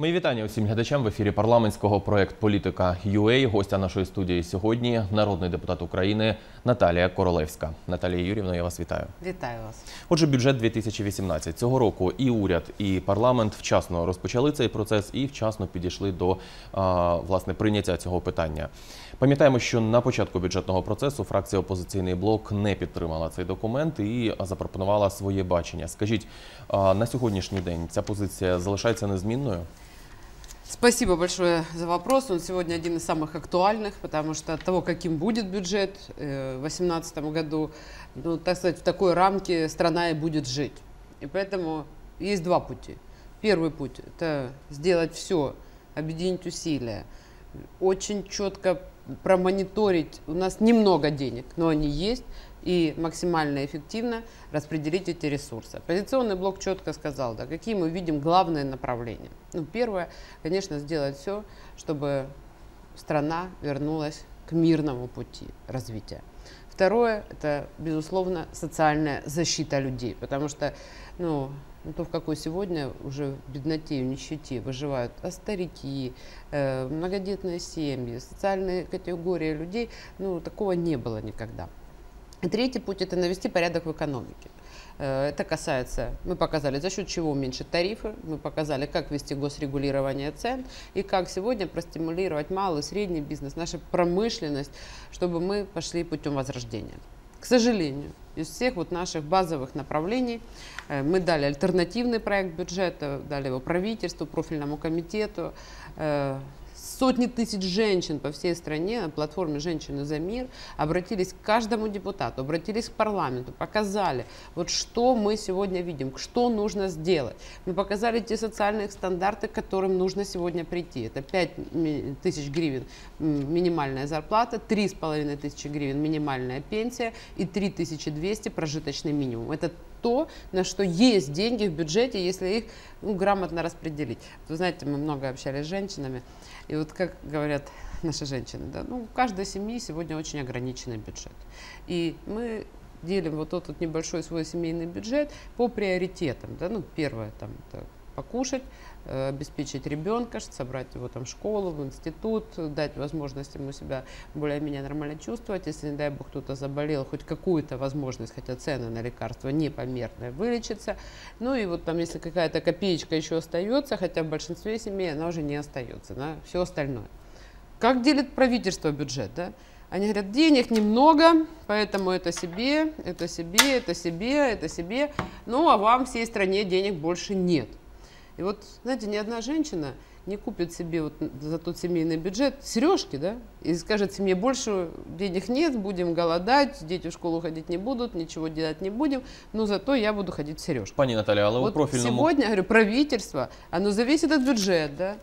Мої вітання усім глядачам в ефірі парламентського проект Політика UA. Гостя нашої студії сьогодні народний депутат України Наталія Королевська. Наталія Юрівна, я вас вітаю. Вітаю вас. Отже, бюджет 2018 цього року і уряд, і парламент вчасно розпочали цей процес і вчасно підійшли до власне прийняття цього питання. Пам'ятаємо, що на початку бюджетного процесу фракція опозиційний блок не підтримала цей документ і запропонувала своє бачення. Скажіть, на сьогоднішній день ця позиція залишається незмінною? Спасибо большое за вопрос. Он сегодня один из самых актуальных, потому что от того, каким будет бюджет э, в 2018 году, ну, так сказать, в такой рамке страна и будет жить. И поэтому есть два пути. Первый путь – это сделать все, объединить усилия, очень четко промониторить. У нас немного денег, но они есть, и максимально эффективно распределить эти ресурсы. Оппозиционный блок четко сказал, да, какие мы видим главные направления. Ну, первое, конечно, сделать все, чтобы страна вернулась к мирному пути развития. Второе, это, безусловно, социальная защита людей, потому что, ну, ну, то, в какой сегодня уже в бедноте и нищете выживают а старики, э, многодетные семьи, социальные категории людей, ну, такого не было никогда. И третий путь – это навести порядок в экономике. Э, Это касается, мы показали, за счет чего уменьшить тарифы, мы показали, как вести госрегулирование цен и как сегодня простимулировать малый, средний бизнес, нашу промышленность, чтобы мы пошли путем возрождения. К сожалению, из всех вот наших базовых направлений э, мы дали альтернативный проект бюджета, дали его правительству, профильному комитету, э, Сотни тысяч женщин по всей стране платформе «Женщины за мир» обратились к каждому депутату, обратились к парламенту, показали, вот что мы сегодня видим, что нужно сделать. Мы показали те социальные стандарты, к которым нужно сегодня прийти. Это 5 ми- тысяч гривен минимальная зарплата, 3,5 тысячи гривен минимальная пенсия и 3200 прожиточный минимум. Это то, на что есть деньги в бюджете, если их ну, грамотно распределить. Вы знаете, мы много общались с женщинами, и вот как говорят наши женщины, да, ну, у каждой семьи сегодня очень ограниченный бюджет. И мы делим вот тот вот небольшой свой семейный бюджет по приоритетам. Да? Ну, первое, там, покушать, обеспечить ребенка, собрать его там в школу, в институт, дать возможность ему себя более-менее нормально чувствовать. Если, не дай бог, кто-то заболел, хоть какую-то возможность, хотя цены на лекарства непомерные, вылечиться. Ну и вот там, если какая-то копеечка еще остается, хотя в большинстве семей она уже не остается, на все остальное. Как делит правительство бюджет, да? Они говорят, денег немного, поэтому это себе, это себе, это себе, это себе. Ну, а вам всей стране денег больше нет. И вот, знаете, ни одна женщина не купит себе вот за тот семейный бюджет сережки, да, и скажет семье, больше денег нет, будем голодать, дети в школу ходить не будут, ничего делать не будем, но зато я буду ходить в сережках. Пані Наталя, але у Вот профільному сегодня, говорю, правительство, оно за весь этот бюджет, да,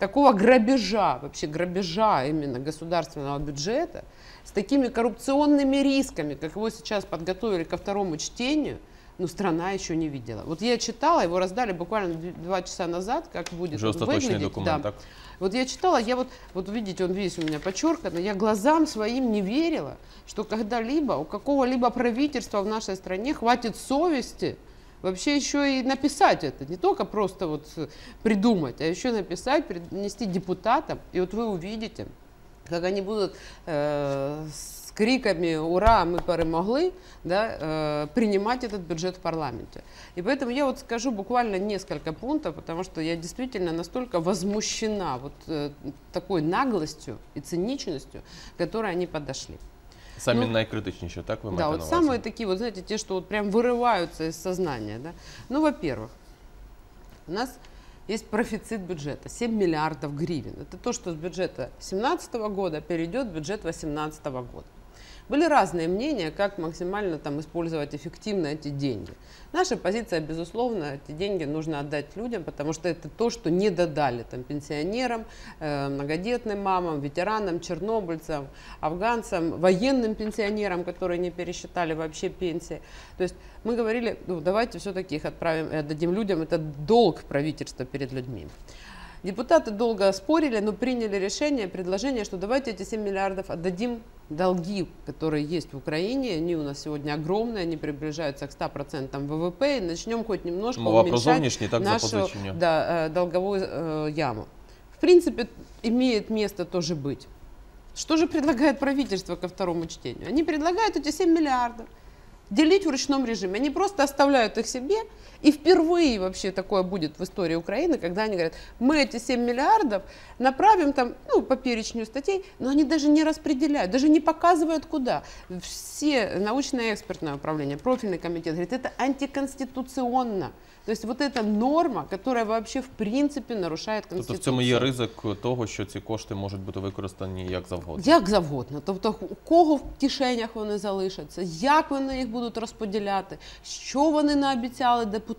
такого грабежа, вообще грабежа именно государственного бюджета, с такими коррупционными рисками, как его сейчас подготовили ко второму чтению, ну, страна еще не видела. Вот я читала, его раздали буквально два часа назад, как будет остаточний выглядеть. документ, Да. так? Вот я читала, я вот, вот видите, он весь у меня подчеркан, я глазам своим не верила, что когда-либо у какого-либо правительства в нашей стране хватит совести вообще еще и написать это, не только просто вот э, придумать, а еще написать, принести депутатам, и вот вы увидите, как они будут э, криками «Ура, мы перемогли!» да, э, принимать этот бюджет в парламенте. И поэтому я вот скажу буквально несколько пунктов, потому что я действительно настолько возмущена вот э, такой наглостью и циничностью, к которой они подошли. самі ну, найкритичніші, так ви Да, маєте вот на увазі? самые такие, вот знаете, те, что вот прям вырываются из сознания. Да? Ну, во-первых, у нас есть профицит бюджета 7 миллиардов гривен. Это то, что с бюджета 2017 года перейдет в бюджет 2018 года. Были разные мнения, как максимально там использовать эффективно эти деньги. Наша позиция, безусловно, эти деньги нужно отдать людям, потому что это то, что не додали там, пенсионерам, э, многодетным мамам, ветеранам, чернобыльцам, афганцам, военным пенсионерам, которые не пересчитали вообще пенсии. То есть мы говорили, ну, давайте все-таки их отправим отдадим людям, это долг правительства перед людьми. Депутаты долго спорили, но приняли решение, предложение, что давайте эти 7 миллиардов отдадим долги, которые есть в Украине, они у нас сегодня огромные, они приближаются к 100% ВВП, и начнем хоть немножко Мова про уменьшать так, нашу да, э, долговую э, яму. В принципе, имеет место тоже быть. Что же предлагает правительство ко второму чтению? Они предлагают эти 7 миллиардов делить в ручном режиме. Они просто оставляют их себе. И впервые вообще такое будет в истории Украины, когда они говорят, мы эти 7 миллиардов направим там, ну, по перечню статей, но они даже не распределяют, даже не показывают куда. Все научное и экспертное управление, профильный комитет говорит, это антиконституционно. То есть вот эта норма, которая вообще в принципе нарушает Тобто в Конституцию. цьому є ризик того, що ці кошти можуть бути використані як завгодно. Як завгодно. Тобто, у кого в кишенях вони залишаться, як вони їх будуть розподіляти, що вони наобіцяли депутатам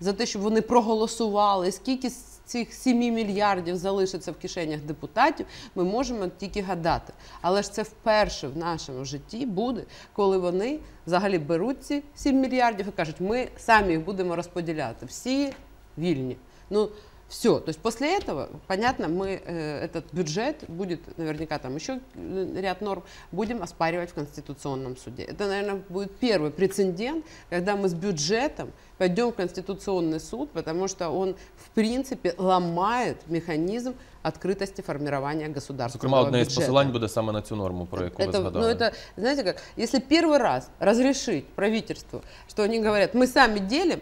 за те, щоб вони проголосували, скільки з цих 7 мільярдів залишиться в кишенях депутатів, ми можемо тільки гадати. Але ж це вперше в нашому житті буде, коли вони взагалі беруть ці 7 мільярдів і кажуть, ми самі їх будемо розподіляти. Всі вільні. Ну, все, то есть после этого, понятно, мы э, этот бюджет будет, наверняка там еще э, ряд норм, будем оспаривать в Конституционном суде. Это, наверное, будет первый прецедент, когда мы с бюджетом пойдем в Конституционный суд, потому что он, в принципе, ломает механизм открытости формирования государственного Зокрема, одне із бюджета. посилань буде саме на цю норму, про яку ви Это, ну, згадали. это, знаете как, если первый раз разрешить правительству, что они говорят, мы сами делим,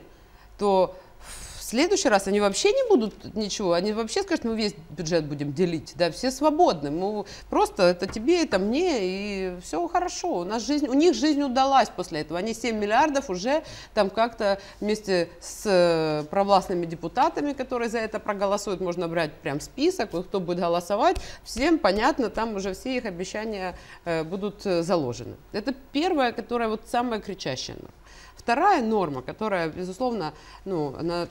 то следующий раз они вообще не будут ничего, они вообще скажут, мы весь бюджет будем делить, да, все свободны, мы просто это тебе, это мне, и все хорошо, у нас жизнь, у них жизнь удалась после этого, они 7 миллиардов уже там как-то вместе с э, провластными депутатами, которые за это проголосуют, можно брать прям список, кто будет голосовать, всем понятно, там уже все их обещания э, будут э, заложены. Это первое, которое вот самое кричащее. Вторая норма, которая, безусловно, ну, она,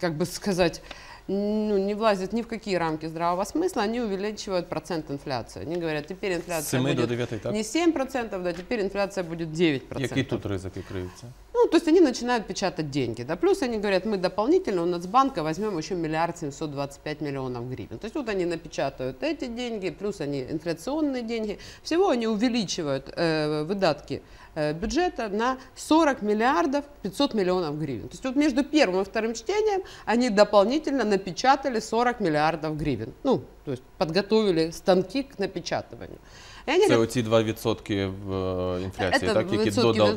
как бы сказать, ну, не влазит ни в какие рамки здравого смысла, они увеличивают процент инфляции. Они говорят, теперь инфляция 7 до будет 9, так? не 7%, да, теперь инфляция будет 9%. Які тут ризики криються? Ну, то есть они начинают печатать деньги, да, плюс они говорят, мы дополнительно у Нацбанка возьмем еще миллиард 725 миллионов гривен. То есть вот они напечатают эти деньги, плюс они инфляционные деньги, всего они увеличивают э, выдатки э, бюджета на 40 миллиардов 500 миллионов гривен. То есть вот между первым и вторым чтением они дополнительно напечатали 40 миллиардов гривен. Ну, то есть подготовили станки к напечатыванию. И они Це оці 2% в е, інфляції, це так, які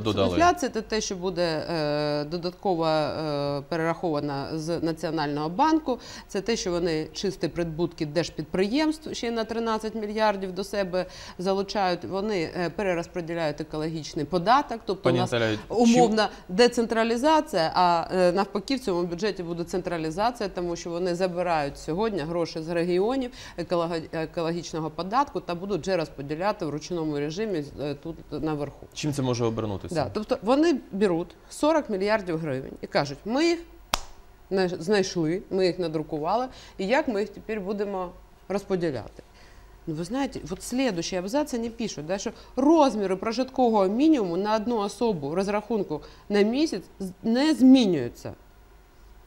додали. інфляції, це те, що буде е, додатково е, перераховано з Національного банку. Це те, що вони чисті прибутки держпідприємств ще на 13 мільярдів до себе залучають. Вони е, перерозподіляють екологічний податок. Тобто у Пані нас Наталя, чим- умовна децентралізація, а е, навпаки в цьому бюджеті буде централізація, тому що вони забирають сьогодні гроші з регіонів екологічного податку та будуть вже розподіляти в ручному режимі е, тут наверху. Чим це може обернутися? Да, тобто вони беруть 40 мільярдів гривень і кажуть, ми їх знайшли, ми їх надрукували, і як ми їх тепер будемо розподіляти. Ну, ви знаєте, от слідуючий абзац вони пишуть, да, що розміри прожиткового мінімуму на одну особу розрахунку на місяць не змінюються.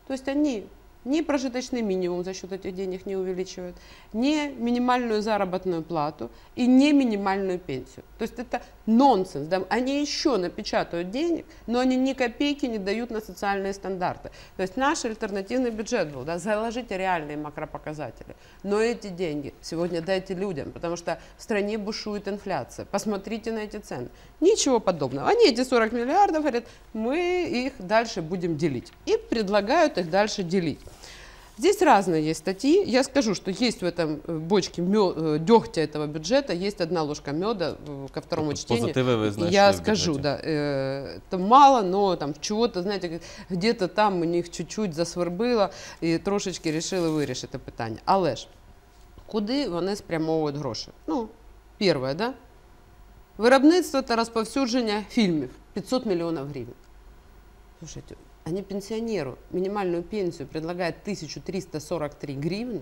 Тобто вони ни прожиточный минимум за счет этих денег не увеличивают, ни минимальную заработную плату и не минимальную пенсию. То есть это нонсенс. Да? Они еще напечатают денег, но они ни копейки не дают на социальные стандарты. То есть наш альтернативный бюджет был, да, заложите реальные макропоказатели. Но эти деньги сегодня дайте людям, потому что в стране бушует инфляция. Посмотрите на эти цены. Ничего подобного. Они эти 40 миллиардов говорят, мы их дальше будем делить. И предлагают их дальше делить. Здесь разные есть статьи. Я скажу, что есть в этом э, бочке мё- э, дегтя этого бюджета, есть одна ложка меда э, ко второму Тобто чтению. позитиви ви знайшли Я в скажу, бюджеті. да, э, это мало, но там чего-то, знаете, где-то там у них чуть-чуть засвербило і трошечки рішили вирішити питання. Але ж куди вони спрямовують гроші? Ну, перше, да? Виробництво та розповсюдження фільмів 500 мільйонів гривень. Слушайте, они пенсионеру минимальную пенсию предлагают 1343 гривны.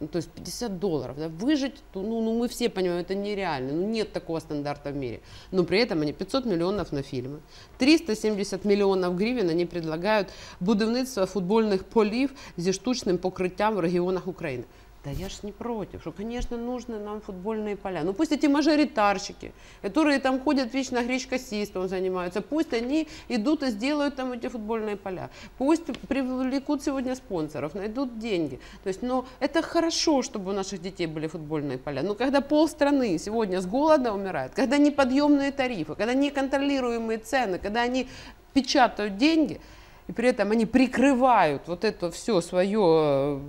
ну, то есть 50 долларов, да, выжить, ну, ну мы все понимаем, это нереально, ну нет такого стандарта в мире. Но при этом они 500 миллионов на фильмы, 370 мільйонів гривень они предлагают будівництво футбольних полів зі штучним покриттям в регіонах України. Да я ж не против, что, конечно, нужны нам футбольные поля. Ну пусть эти мажоритарщики, которые там ходят вечно гречкосийством занимаются, пусть они идут и сделают там эти футбольные поля. Пусть привлекут сегодня спонсоров, найдут деньги. То есть, но это хорошо, чтобы у наших детей были футбольные поля. Но когда полстраны сегодня с голода умирает, когда неподъемные тарифы, когда неконтролируемые цены, когда они печатают деньги, и при этом они прикрывают вот это все свое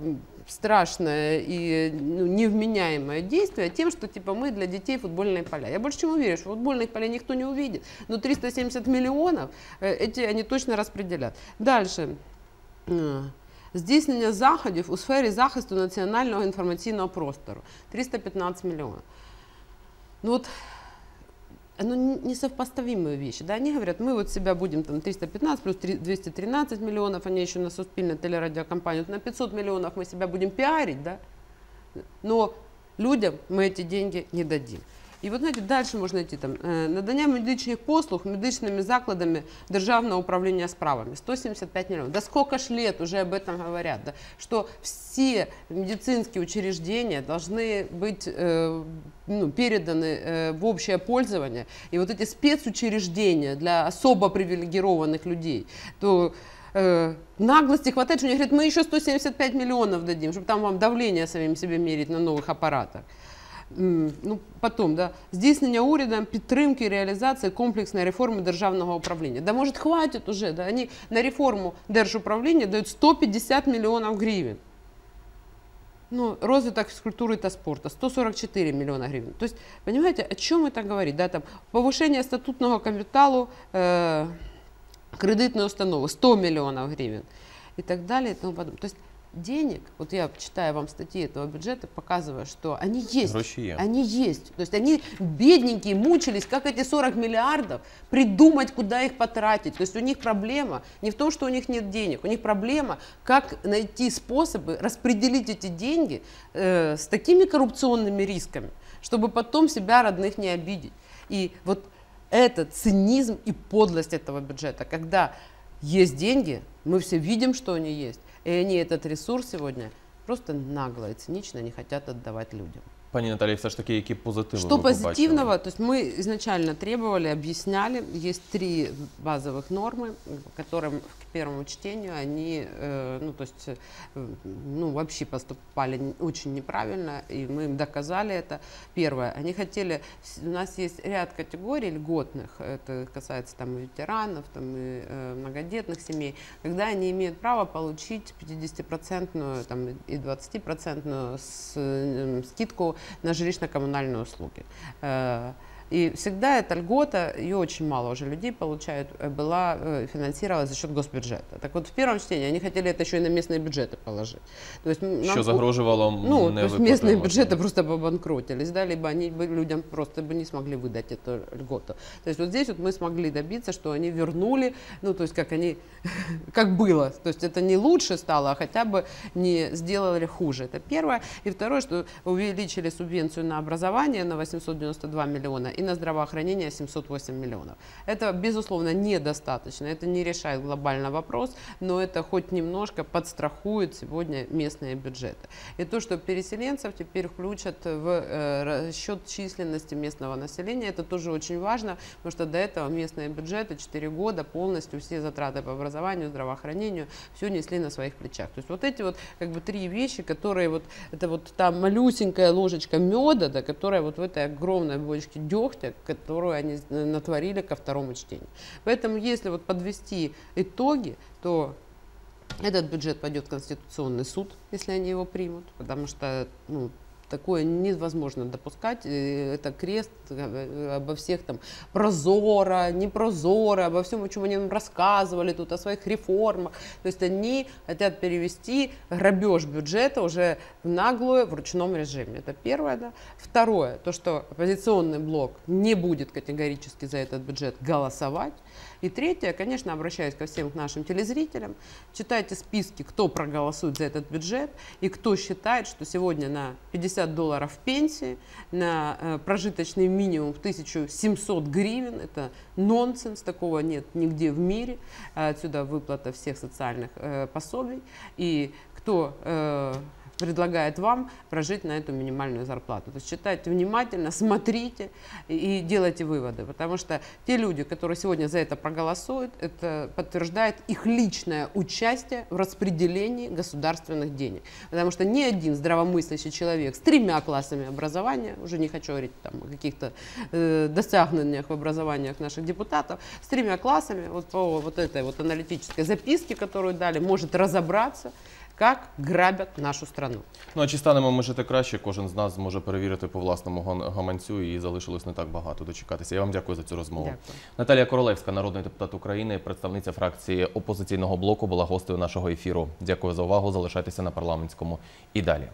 страшное и ну, невменяемое действие тем, что типа мы для детей футбольные поля. Я больше чем уверен, что футбольных полей никто не увидит, но 370 миллионов э, эти они точно распределят. Дальше. Здійснення заходів у сфері захисту національного інформаційного простору 315 мільйонів. Ну от ну, несовпоставимые вещи. Да? Они говорят, мы вот себя будем там 315 плюс 213 миллионов, они еще на суспільную телерадиокомпанию, на 500 миллионов мы себя будем пиарить, да? но людям мы эти деньги не дадим. І от знаєте, далі можна йти там надання медичних послуг медичними закладами Державного управління справами 175 миллионов. Да сколько ж лет уже об этом говорят, да, что все медицинские учреждения должны быть э, ну, переданы э, в общее пользование. И вот эти спецучреждения для особо привилегированных людей, то э, наглости хватает, что они говорят, мы еще 175 миллионов дадим, чтобы там вам давление самим себе мерить на новых аппаратах ну, потом, да, здійснення урядом підтримки і реалізації комплексної реформи державного управління. Да, может, хватит уже, да, они на реформу держуправління дают 150 миллионов гривен. Ну, розвиток физкультуры и спорта 144 миллиона гривен. То есть, понимаете, о чем это говорит? Да, там, повышение статутного капиталу э, кредитной установы 100 миллионов гривен и так далее и тому подобное. То есть, денег, вот я читаю вам статьи этого бюджета, показываю, что они есть. Гроши они есть. То есть они бедненькие мучились, как эти 40 миллиардов, придумать, куда их потратить. То есть у них проблема не в том, что у них нет денег, у них проблема, как найти способы распределить эти деньги э, с такими коррупционными рисками, чтобы потом себя родных не обидеть. И вот это цинизм и подлость этого бюджета, когда есть деньги, мы все видим, что они есть, и они этот ресурс сегодня просто нагло и цинично не хотят отдавать людям. Пані Наталья, все ж таки, які позитивы Что позитивного? То есть мы изначально требовали, объясняли, есть три базовых нормы, которым первому чтению они, э, ну, то есть, э, ну, вообще поступали очень неправильно, и мы им доказали это. Первое, они хотели, у нас есть ряд категорий льготных, это касается там и ветеранов, там и э, многодетных семей, когда они имеют право получить 50-процентную там, и 20-процентную скидку на жилищно-коммунальные услуги. И всегда эта льгота, ее очень мало уже людей получают, э, была э, финансировалась за счет госбюджета. Так вот, в первом чтении они хотели это еще и на местные бюджеты положить. То есть, нам, Что загроживало Ну, то есть местные бюджеты просто побанкротились, да, либо они бы людям просто бы не смогли выдать эту льготу. То есть вот здесь вот мы смогли добиться, что они вернули, ну, то есть как они, как было. То есть это не лучше стало, а хотя бы не сделали хуже. Это первое. И второе, что увеличили субвенцию на образование на 892 миллиона и на здравоохранение 708 миллионов. Это, безусловно, недостаточно, это не решает глобальный вопрос, но это хоть немножко подстрахует сегодня местные бюджеты. И то, что переселенцев теперь включат в э, расчет численности местного населения, это тоже очень важно, потому что до этого местные бюджеты 4 года полностью все затраты по образованию, здравоохранению все несли на своих плечах. То есть вот эти вот как бы три вещи, которые вот, это вот та малюсенькая ложечка меда, да, которая вот в этой огромной бочке дегтя, дегтя, которую они натворили ко второму чтению. Поэтому, если вот подвести итоги, то этот бюджет пойдет в Конституционный суд, если они его примут, потому что ну, такое невозможно допускать. Э, Это крест э, обо всех там прозоро, непрозоро, обо всем, о чем они нам рассказывали тут, о своих реформах. То есть они хотят перевести грабеж бюджета уже в наглую, в ручном режиме. Это первое. Да. Второе, то, что оппозиционный блок не будет категорически за этот бюджет голосовать. И третье, конечно, обращаюсь ко всем к нашим телезрителям, читайте списки, кто проголосует за этот бюджет и кто считает, что сегодня на 50 долларов пенсии, на э, прожиточный минимум в 1700 гривен, это нонсенс, такого нет нигде в мире, отсюда выплата всех социальных э, пособий, и кто э, предлагает вам прожить на эту минимальную зарплату. То есть читайте внимательно, смотрите и, делайте выводы, потому что те люди, которые сегодня за это проголосуют, это подтверждает их личное участие в распределении государственных денег. Потому что ни один здравомыслящий человек с тремя классами образования, уже не хочу говорить там, о каких-то э, достижениях в образованиях наших депутатов, с тремя классами вот по вот этой вот аналитической записке, которую дали, может разобраться, как грабят нашу страну. Ну а чи станемо ми жити краще? Кожен з нас зможе перевірити по власному гаманцю і залишилось не так багато дочекатися. Я вам дякую за цю розмову. Дякую. Наталія Королевська, народний депутат України, представниця фракції опозиційного блоку, була гостею нашого ефіру. Дякую за увагу. Залишайтеся на парламентському і далі.